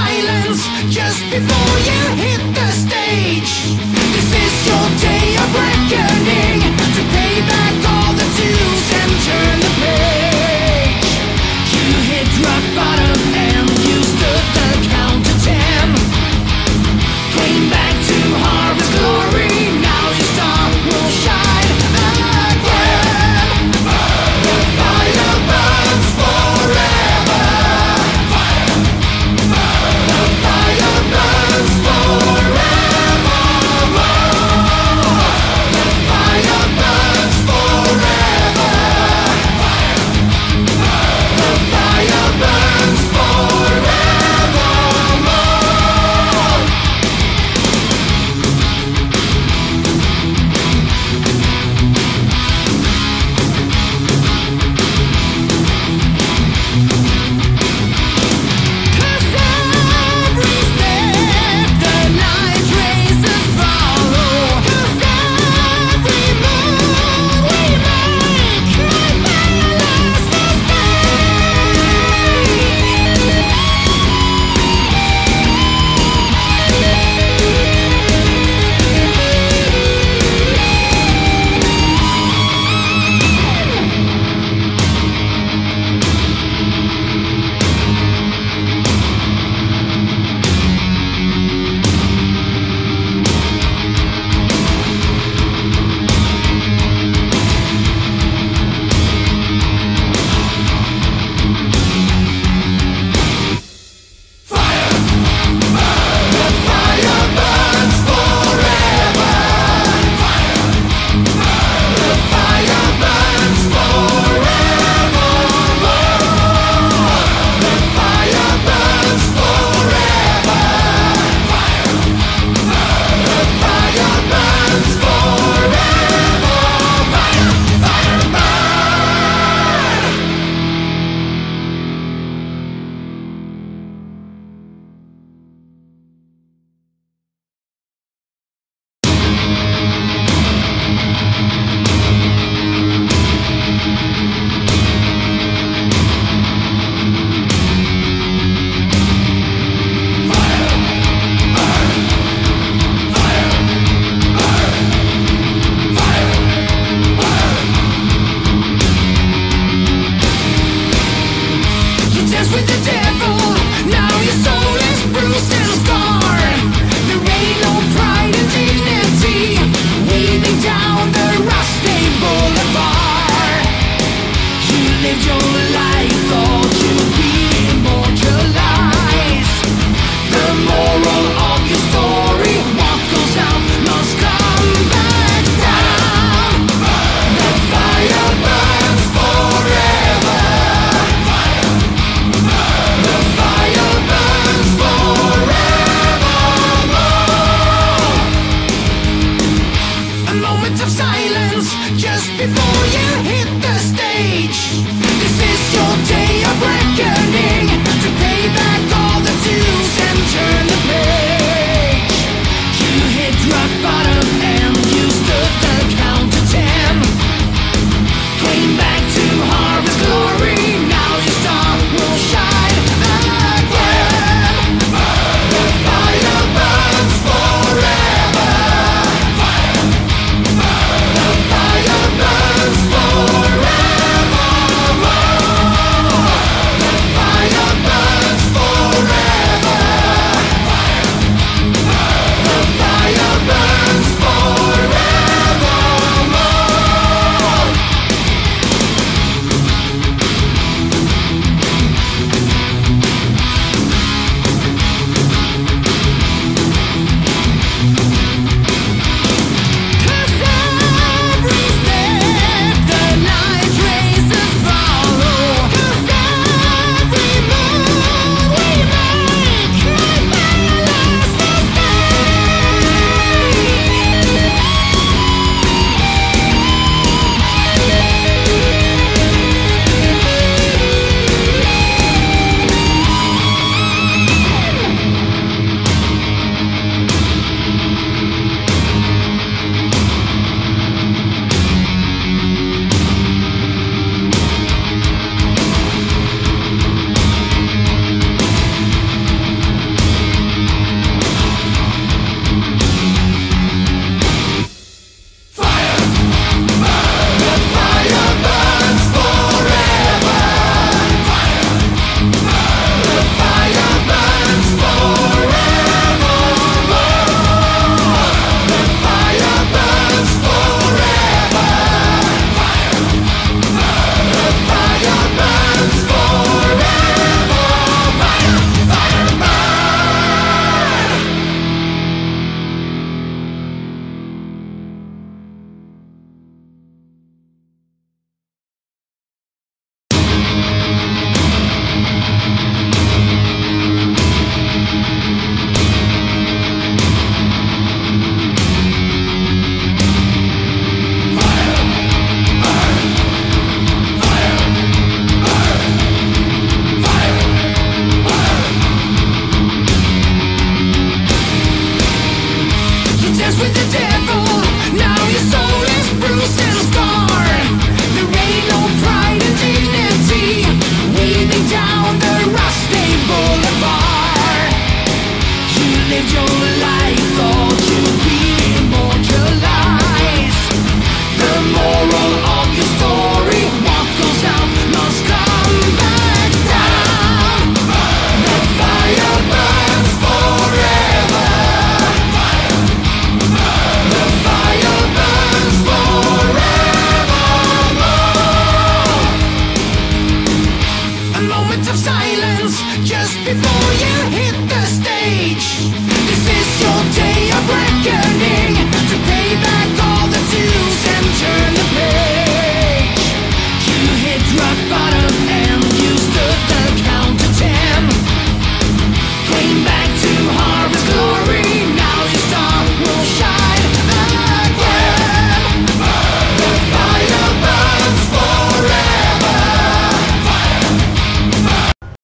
silence just before you hit the stage. This is your day of reckoning to pay back.